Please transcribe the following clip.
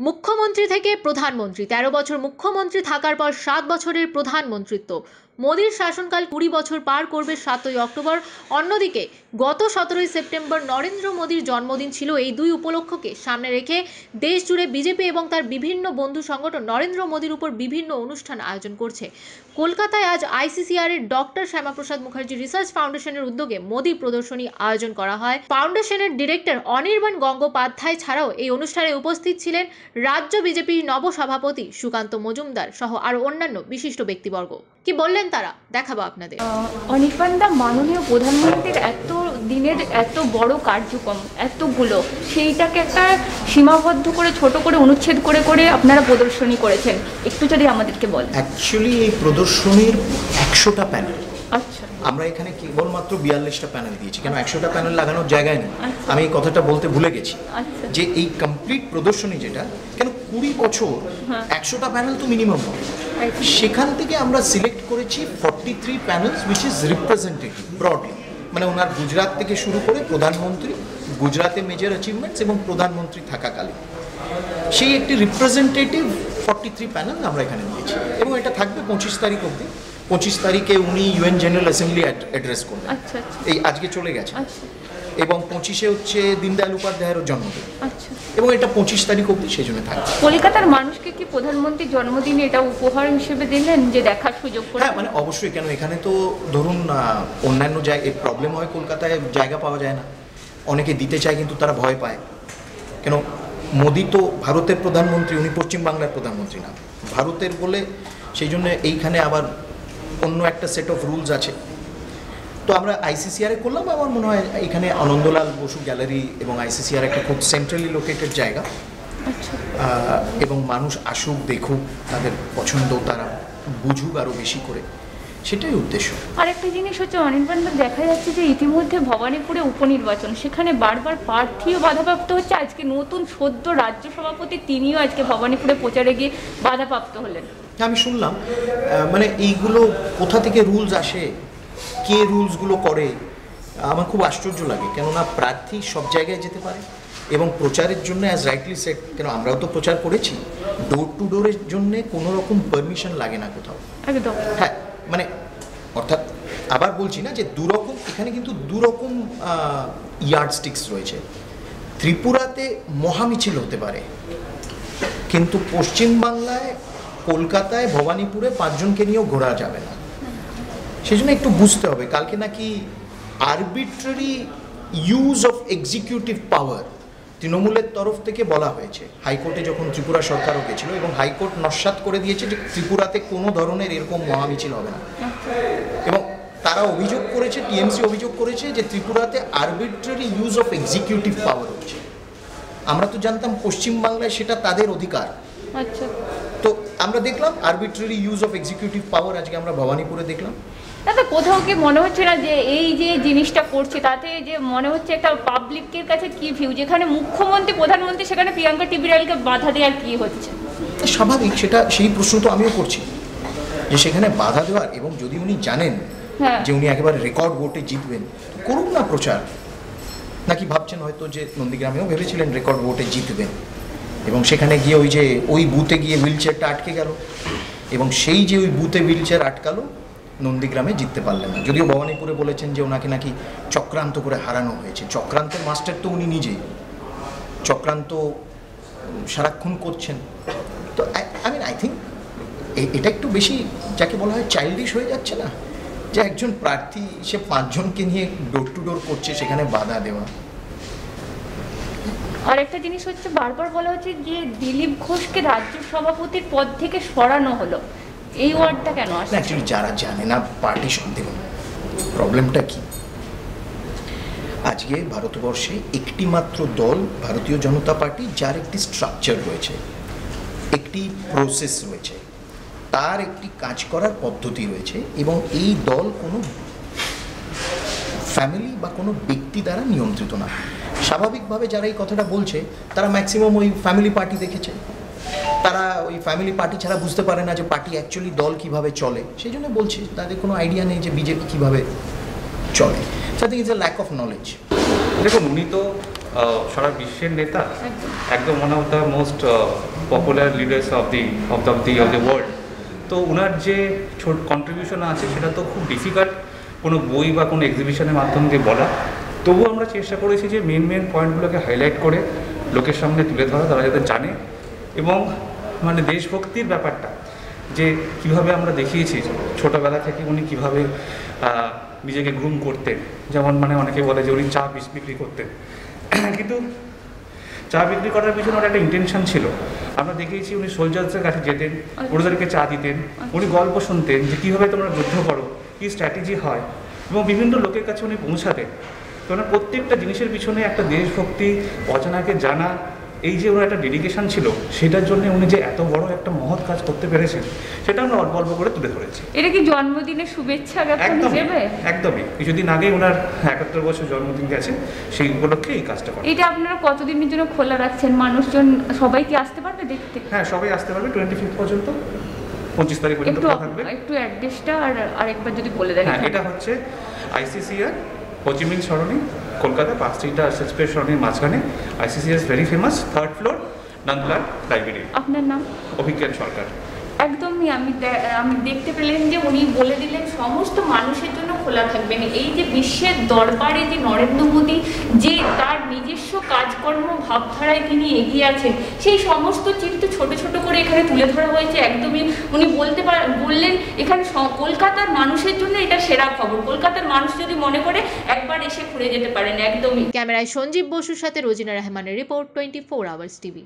মুখ্যমন্ত্রী থেকে প্রধানমন্ত্রী। তেরো বছর মুখ্যমন্ত্রী থাকার পর সাত বছরের প্রধানমন্ত্রিত্ব। মোদীর শাসনকাল কুড়ি বছর পার করবে সাতই অক্টোবর। অন্যদিকে, গত সতেরোই সেপ্টেম্বর নরেন্দ্র মোদীর জন্মদিন ছিল এই দুই উপলক্ষকে সামনে রেখে দেশ জুড়ে বিজেপি এবং তার বিভিন্ন বন্ধু সংগঠন নরেন্দ্র মোদীর উপর বিভিন্ন অনুষ্ঠান আয়োজন করছে। কলকাতায় আজ আইসিসিআর এর ডক্টর শ্যামাপ্রসাদ মুখার্জি রিসার্চ ফাউন্ডেশনের উদ্যোগে মোদী প্রদর্শনী আয়োজন করা হয়। ফাউন্ডেশনের ডিরেক্টর অনির্বাণ গঙ্গোপাধ্যায় ছাড়াও এই অনুষ্ঠানে উপস্থিত ছিলেন রাজ্য বিজেপির নবসভাপতি সুকান্ত মজুমদার সহ আরও অন্যান্য বিশিষ্ট ব্যক্তিবর্গ। কি বললেন তারা? দেখাবো আপনাদের। অনির্বাণদা মাননীয় প্রধানমন্ত্রীর এত দিনের এত বড় কার্যক্রম এতগুলো সেইটাকে একটা সীমাবদ্ধ করে ছোট করে অনুচ্ছেদ করে করে আপনারা প্রদর্শনী করেছেন। একটু যদি আমাদেরকে বলেন। অ্যাকচুয়ালি এই প্রদর্শনীর একশোটা প্যানেল আচ্ছা। আমরা এখানে কেবলমাত্র বিয়াল্লিশটা প্যানেল দিয়েছি কেন একশোটা প্যানেল লাগানোর জায়গায় নেই আচ্ছা। আমি এই কথাটা বলতে ভুলে গেছি। আচ্ছা। যে এই কমপ্লিট প্রদর্শনী যেটা কেন কুড়ি বছর হ্যাঁ। একশোটা প্যানেল তো মিনিমাম সেখান থেকে আমরা সিলেক্ট করেছি forty three panels which is representative broadly মানে ওনার গুজরাট থেকে শুরু করে প্রধানমন্ত্রী গুজরাতে মেজর অ্যাচিভমেন্টস এবং প্রধানমন্ত্রী থাকাকালীন। সেই একটি রিপ্রেজেন্টেটিভ ফর্টি থ্রি প্যানেল আমরা এখানে নিয়েছি এবং এটা থাকবে পঁচিশ তারিখ অবধি। পঁচিশ তারিখে উনি ইউএন জেনারেল অ্যাসেম্বলি অ্যাড্রেস করবেন আচ্ছা আচ্ছা। এই আজকে চলে গেছে। আচ্ছা। এবং পঁচিশে হচ্ছে দীনদয়াল উপাধ্যায়ের জন্মদিন। আচ্ছা। এবং এটা পঁচিশ তারিখ অবধি সেই জন্য থাকবে কলকাতার মানুষকে কি প্রধানমন্ত্রীর জন্মদিনে এটা উপহার হিসেবে দিলেন যে দেখার সুযোগ করে? হ্যাঁ মানে অবশ্যই কেন এখানে তো ধরুন অন্যান্য জায়গায় প্রবলেম হয় কলকাতায় জায়গা পাওয়া যায় না। অনেকে দিতে চায় কিন্তু তারা ভয় পায়। কেন মোদি তো ভারতের প্রধানমন্ত্রী উনি পশ্চিমবাংলার প্রধানমন্ত্রী না। ভারতের বলে সেই জন্য এইখানে আবার অন্য একটা সেট অফ রুলস আছে। তো আমরা আইসিসিআরে করলাম আমার মনে হয় এখানে আনন্দলাল বসু গ্যালারি এবং আইসিসিআর একটা খুব সেন্ট্রালি লোকেটেড জায়গা। আচ্ছা। এবং মানুষ আসুক দেখুক তাদের পছন্দ তারা বুঝুক আরও বেশি করে। সেটাই উদ্দেশ্য। আর একটা জিনিস হচ্ছে অনির্বাণদা দেখা যাচ্ছে যে ইতিমধ্যে ভবানীপুরে উপনির্বাচন সেখানে বারবার প্রার্থীও বাধাপ্রাপ্ত হচ্ছে। আজকে নতুন সদ্য রাজ্য সভাপতি তিনিও আজকে ভবানীপুরে প্রচারে গিয়ে বাধাপ্রাপ্ত হলেন। আমি শুনলাম মানে এইগুলো কোথা থেকে রুলস আসে কে রুলসগুলো করে আমার খুব আশ্চর্য লাগে। কেননা প্রার্থী সব জায়গায় যেতে পারে এবং প্রচারের জন্য অ্যাজ রাইটলি সেট কেন আমরাও তো প্রচার করেছি ডোর টু ডোরের জন্য কোনো রকম পারমিশন লাগে না কোথাও। একদম। হ্যাঁ মানে অর্থাৎ আবার বলছি না যে দুরকম এখানে কিন্তু দুরকম ইয়ার্ড স্টিক্স রয়েছে। ত্রিপুরাতে মহামিছিল হতে পারে কিন্তু পশ্চিমবাংলায় কলকাতায় ভবানীপুরে পাঁচজনকে নিয়েও ঘোরা যাবে না। সেই জন্য একটু বুঝতে হবে, কালকে নাকি arbitrary use of executive power তৃণমূলের তরফ থেকে বলা হয়েছে। হাইকোর্টে যখন ত্রিপুরা সরকারও গেছিল এবং হাইকোর্ট নস্বাত করে দিয়েছে যে ত্রিপুরাতে কোনো ধরনের এরকম মহামিছিল হবে না। এবং তারা অভিযোগ করেছে, টিএমসি অভিযোগ করেছে যে ত্রিপুরাতে arbitrary use of executive power হচ্ছে। আমরা তো জানতাম পশ্চিমবাংলায় সেটা তাদের অধিকার। আচ্ছা। আমরা দেখলাম arbitrary use of executive power আজকে আমরা ভবানীপুরে দেখলাম। দাদা কোথাও কি মনে হচ্ছে না যে এই যে জিনিসটা করছে তাতে যে মনে হচ্ছে একটা পাবলিকের কাছে কি ভিউ যেখানে মুখ্যমন্ত্রী প্রধানমন্ত্রী সেখানে প্রিয়াঙ্কা টিবিরালকে বাধা দেওয়ার কি হচ্ছে? স্বাভাবিক সেটা সেই প্রশ্ন তো আমিও করছি। যে সেখানে বাধা দেওয়ার এবং যদি উনি জানেন হ্যাঁ। যে উনি একেবারে রেকর্ড ভোটে জিতবেন করুন না প্রচার। নাকি ভাবছেন হয়তো যে নন্দীগ্রামেও ভেবেছিলেন রেকর্ড ভোটে জিতবেন? এবং সেখানে গিয়ে ওই যে, ওই বুথে গিয়ে হুইল চেয়ারটা আটকে গেল। এবং সেই যে ওই বুথে হুইল চেয়ার আটকালো, নন্দীগ্রামে জিততে পারলেন না। যদিও ভবানীপুরে বলেছেন যে ওনাকে নাকি চক্রান্ত করে হারানো হয়েছে। চক্রান্তের মাস্টার তো উনি নিজেই। চক্রান্ত সারাক্ষণ করছেন। তো আই মিন আই থিঙ্ক এটা একটু বেশি যাকে বলা হয় চাইল্ডিশ হয়ে যাচ্ছে না? যে একজন প্রার্থী, সে পাঁচজনকে নিয়ে ডোর টু ডোর করছে, সেখানে বাধা দেওয়া। আর একটা জিনিস হচ্ছে বারবার বলা হচ্ছে যে দিলীপ ঘোষকে রাজ্য সভাপতির পদ থেকে সরানো হলো। এই ওয়ার্ডটা কেন না আসছে? অ্যাকচুয়ালি যারা জানে না পার্টি দেখুন। প্রবলেমটা কি? আজকে ভারতবর্ষে একটি মাত্র দল ভারতীয় জনতা পার্টি যার একটি স্ট্রাকচার রয়েছে একটি প্রসেস রয়েছে তার একটি কাজ করার পদ্ধতি রয়েছে এবং এই দল কোনো ফ্যামিলি বা কোনো ব্যক্তি দ্বারা নিয়ন্ত্রিত না। স্বাভাবিকভাবে যারা এই কথাটা বলছে, তারা ম্যাক্সিমাম ওই ফ্যামিলি পার্টি দেখেছে। তারা ওই ফ্যামিলি পার্টি ছাড়া বুঝতে পারে না যে পার্টি অ্যাকচুয়ালি দল কীভাবে চলে। সেই জন্য বলছি, তাদের কোনো আইডিয়া নেই যে বিজেপি কীভাবে চলে। Think is a lack of knowledge দেখুন, উনি তো সারা বিশ্বের নেতা। একদম। একদম one of the most popular leaders of the of the the of the world তো ওনার যে ছোট কন্ট্রিবিউশন আছে, সেটা তো খুব ডিফিকাল্ট কোনো বই বা কোনো এক্সিবিশনের মাধ্যম দিয়ে বলা। তবুও আমরা চেষ্টা করেছি যে মেন মেন পয়েন্টগুলোকে হাইলাইট করে লোকের সামনে তুলে ধরা তারা যাতে জানে। এবং মানে দেশভক্তির ব্যাপারটা যে কীভাবে আমরা দেখিয়েছি ছোটোবেলা থেকে উনি কীভাবে নিজেকে গ্রুম করতেন। যেমন মানে অনেকে বলে যে উনি চা বিষ বিক্রি করতেন। কিন্তু চা বিক্রি করার পিছনে ওর একটা ইন্টেনশন ছিল। আমরা দেখিয়েছি উনি সোলজার্সের কাছে যেতেন ওদেরকে চা দিতেন উনি গল্প শুনতেন যে কীভাবে তোমরা যুদ্ধ করো কী স্ট্র্যাটেজি হয়? এবং বিভিন্ন লোকের কাছে উনি পৌঁছাতেন। ওনার প্রত্যেকটা জিনিসের পিছনে একটা দেশভক্তি অজানাকে জানা এই যে ওনার একটা ডেডিকেশন ছিল সেটার জন্য উনি যে এত বড় একটা মহৎ কাজ করতে পেরেছেন সেটা আমরা অল্প অল্প করে তুলে ধরেছি। এটা কি জন্মদিনের শুভেচ্ছা হিসেবে? একদমই। কিছুদিন আগেই ওনার একাত্তর বছর জন্মদিন গেছে সেই উপলক্ষে এই কাজটা করা এটা আপনারা কতদিনের জন্য খোলা রাখছেন? মানুষজন সবাই কি আসতে পারবে দেখতে? হ্যাঁ সবাই আসতে পারবে টোয়েন্টি ফিফথ পর্যন্ত পঁচিশ তারিখ পর্যন্ত থাকবে। একটু অ্যাড্রেসটা আর আরেকবার যদি বলে দেন হ্যাঁ এটা হচ্ছে আইসিসিআর হোচিমিন সরণি কলকাতা পাঁচ স্ট্রিট আর এক্সপ্রেস সরণির মাঝখানে ICCS very famous third floor Nandalal library আপনার নাম? অভিজ্ঞান সরকার। একদমই আমি আমি দেখতে পেলেন যে উনি বলে দিলেন সমস্ত মানুষের জন্য খোলা থাকবেন এই যে বিশ্বের দরবারে যে নরেন্দ্র মোদী, যে তার নিজস্ব কাজকর্ম ভাবধারায় তিনি এগিয়ে আছেন, সেই সমস্ত চিত্র ছোট ছোট করে এখানে তুলে ধরা হয়েছে একদমই। উনি বলতে বললেন এখানে কলকাতার মানুষের জন্য এটা সেরা খবর। কলকাতার মানুষ যদি মনে করে একবার এসে ঘুরে যেতে পারেন, একদমই। ক্যামেরায় সঞ্জীব বসুর সাথে রোজিনা রহমানের report twenty four hours TV.